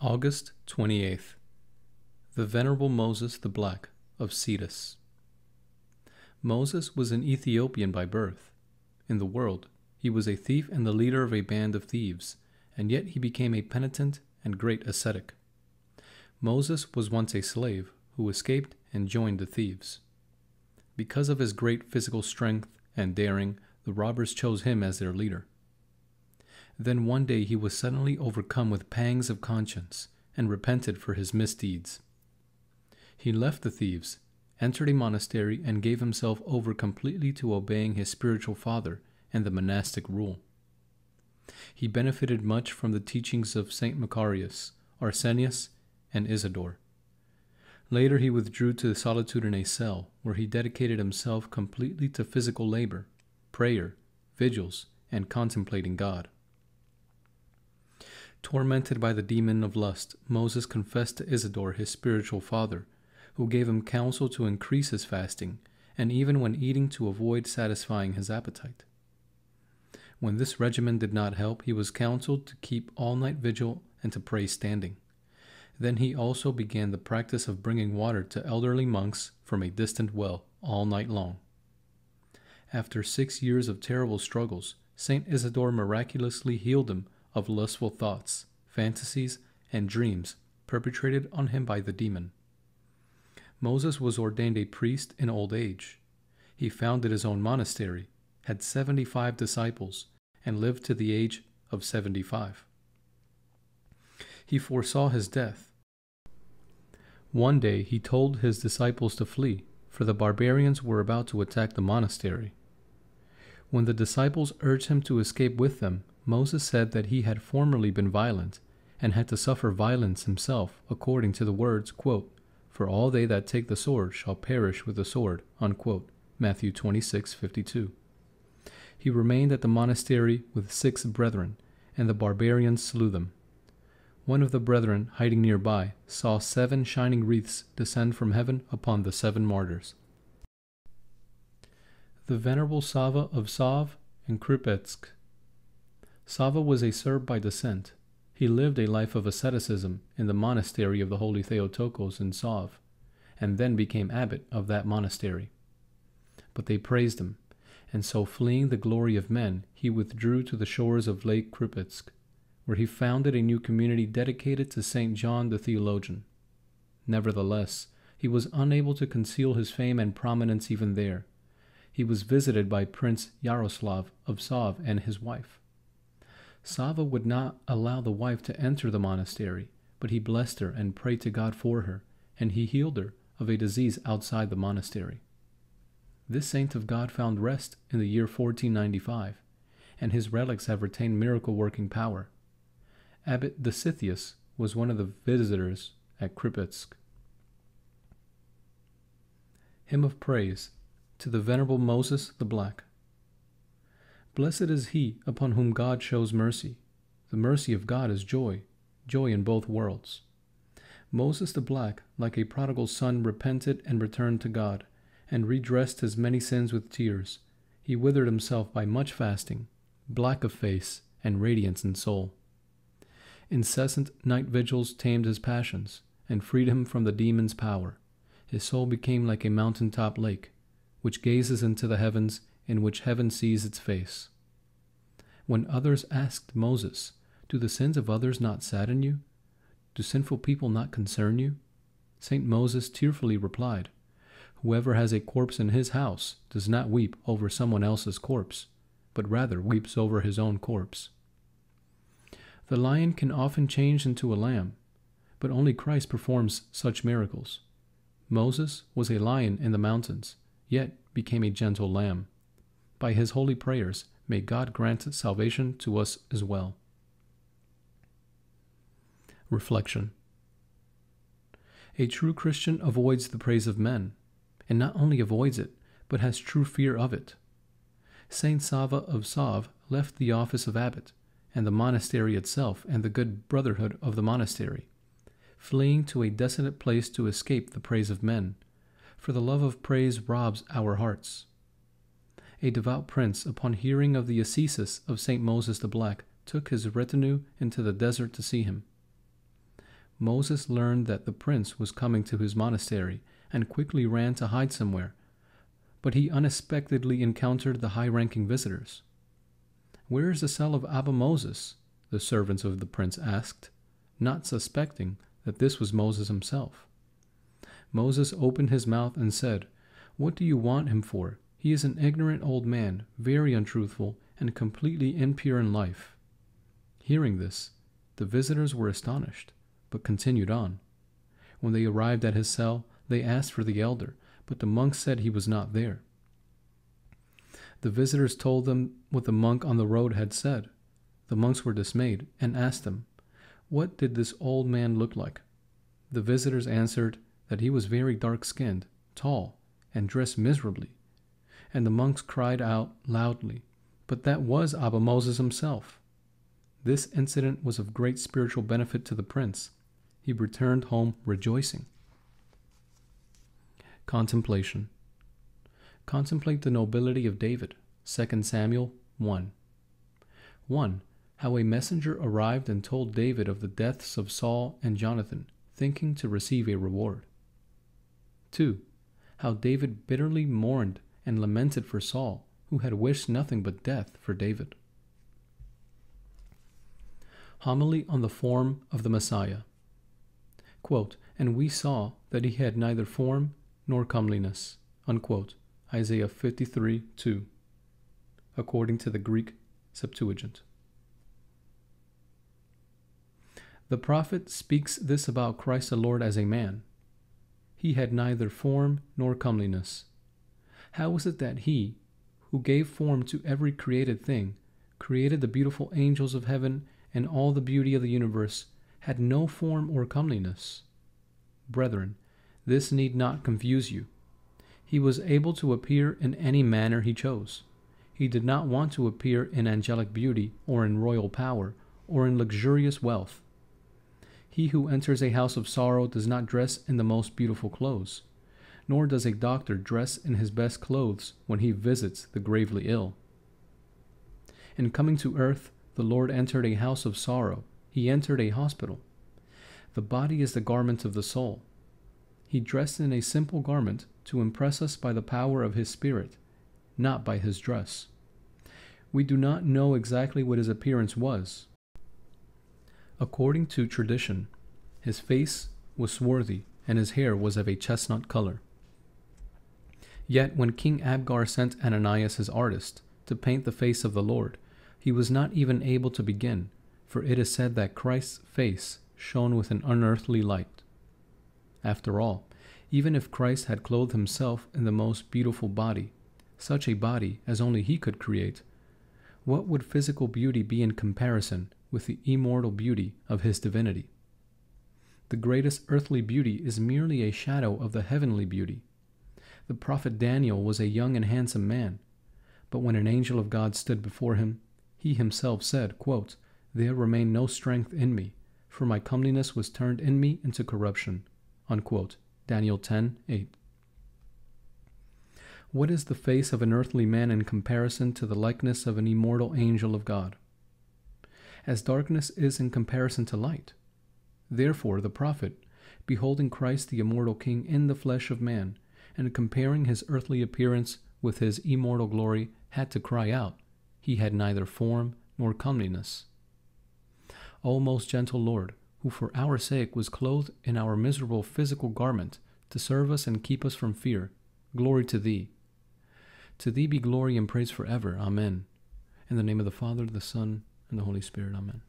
August 28th. The Venerable Moses the Black of Scetis. Moses was an Ethiopian by birth. In the world, he was a thief and the leader of a band of thieves, and yet he became a penitent and great ascetic. Moses was once a slave who escaped and joined the thieves. Because of his great physical strength and daring, the robbers chose him as their leader. Then one day he was suddenly overcome with pangs of conscience and repented for his misdeeds. He left the thieves, entered a monastery, and gave himself over completely to obeying his spiritual father and the monastic rule. He benefited much from the teachings of Saint Macarius, Arsenius, and Isidore. Later, he withdrew to the solitude in a cell, where he dedicated himself completely to physical labor, prayer, vigils, and contemplating God. Tormented by the demon of lust, Moses confessed to Isidore, his spiritual father, who gave him counsel to increase his fasting, and even when eating to avoid satisfying his appetite. When this regimen did not help, he was counseled to keep all night vigil and to pray standing. Then he also began the practice of bringing water to elderly monks from a distant well all night long. After six years of terrible struggles, Saint Isidore miraculously healed him of lustful thoughts, fantasies, and dreams perpetrated on him by the demon. Moses was ordained a priest in old age. He founded his own monastery, had 75 disciples, and lived to the age of 75. He foresaw his death. One day he told his disciples to flee, for the barbarians were about to attack the monastery. When the disciples urged him to escape with them, Moses said that he had formerly been violent, and had to suffer violence himself, according to the words, quote, For all they that take the sword shall perish with the sword. Unquote. Matthew 26:52. He remained at the monastery with six brethren, and the barbarians slew them. One of the brethren, hiding nearby, saw seven shining wreaths descend from heaven upon the seven martyrs. The Venerable Sava of Sav and Krupetsk Sava was a Serb by descent. He lived a life of asceticism in the monastery of the Holy Theotokos in Sav, and then became abbot of that monastery. But they praised him, and so fleeing the glory of men, he withdrew to the shores of Lake Krupetsk, where he founded a new community dedicated to St. John the Theologian. Nevertheless, he was unable to conceal his fame and prominence even there. He was visited by Prince Yaroslav of Sav and his wife. Sava would not allow the wife to enter the monastery, but he blessed her and prayed to God for her, and he healed her of a disease outside the monastery. This saint of God found rest in the year 1495, and his relics have retained miracle working power. Abbot Dositheus was one of the visitors at Krupetsk. Hymn of Praise to the Venerable Moses the Black. Blessed is he upon whom God shows mercy. The mercy of God is joy, joy in both worlds. Moses the Black, like a prodigal son, repented and returned to God, and redressed his many sins with tears. He withered himself by much fasting, black of face and radiance in soul. Incessant night vigils tamed his passions and freed him from the demon's power. His soul became like a mountain top lake, which gazes into the heavens in which heaven sees its face. When others asked Moses, Do the sins of others not sadden you? Do sinful people not concern you? St. Moses tearfully replied, Whoever has a corpse in his house does not weep over someone else's corpse, but rather weeps over his own corpse. The lion can often change into a lamb, but only Christ performs such miracles. Moses was a lion in the mountains, yet became a gentle lamb. By his holy prayers, may God grant salvation to us as well. Reflection A true Christian avoids the praise of men, and not only avoids it, but has true fear of it. Saint Sava of Sav left the office of abbot, and the monastery itself, and the good brotherhood of the monastery, fleeing to a desolate place to escape the praise of men, for the love of praise robs our hearts a devout prince, upon hearing of the ascesis of St. Moses the Black, took his retinue into the desert to see him. Moses learned that the prince was coming to his monastery and quickly ran to hide somewhere. But he unexpectedly encountered the high ranking visitors. Where is the cell of Abba Moses? the servants of the prince asked, not suspecting that this was Moses himself. Moses opened his mouth and said, What do you want him for? He is an ignorant old man, very untruthful, and completely impure in life. Hearing this, the visitors were astonished, but continued on. When they arrived at his cell, they asked for the elder, but the monk said he was not there. The visitors told them what the monk on the road had said. The monks were dismayed and asked him, What did this old man look like? The visitors answered that he was very dark skinned, tall, and dressed miserably. And the monks cried out loudly, But that was Abba Moses himself. This incident was of great spiritual benefit to the prince. He returned home rejoicing. Contemplation. Contemplate the nobility of David. 2 Samuel 1. 1. How a messenger arrived and told David of the deaths of Saul and Jonathan, thinking to receive a reward. 2. How David bitterly mourned and lamented for Saul, who had wished nothing but death for David. Homily on the Form of the Messiah. Quote, and we saw that he had neither form nor comeliness. Unquote. Isaiah 53 2. According to the Greek Septuagint. The prophet speaks this about Christ the Lord as a man. He had neither form nor comeliness. How was it that he, who gave form to every created thing, created the beautiful angels of heaven and all the beauty of the universe, had no form or comeliness? Brethren, this need not confuse you. He was able to appear in any manner he chose. He did not want to appear in angelic beauty, or in royal power, or in luxurious wealth. He who enters a house of sorrow does not dress in the most beautiful clothes, nor does a doctor dress in his best clothes when he visits the gravely ill. In coming to earth, the Lord entered a house of sorrow. He entered a hospital. The body is the garment of the soul. He dressed in a simple garment to impress us by the power of his spirit, not by his dress. We do not know exactly what his appearance was. According to tradition, his face was swarthy and his hair was of a chestnut color. Yet when King Abgar sent Ananias his artist to paint the face of the Lord, he was not even able to begin, for it is said that Christ's face shone with an unearthly light. After all, even if Christ had clothed himself in the most beautiful body, such a body as only he could create, what would physical beauty be in comparison with the immortal beauty of his divinity? The greatest earthly beauty is merely a shadow of the heavenly beauty. The prophet Daniel was a young and handsome man, but when an angel of God stood before him, he himself said, quote, There remained no strength in me, for my comeliness was turned in me into corruption. Unquote. Daniel 10 8. What is the face of an earthly man in comparison to the likeness of an immortal angel of God? As darkness is in comparison to light. Therefore, the prophet, beholding Christ the immortal King in the flesh of man, and comparing his earthly appearance with his immortal glory, had to cry out, He had neither form nor comeliness. O most gentle Lord, who for our sake was clothed in our miserable physical garment to serve us and keep us from fear. Glory to thee. To thee be glory and praise forever. Amen. In the name of the Father, the Son, and the Holy Spirit. Amen.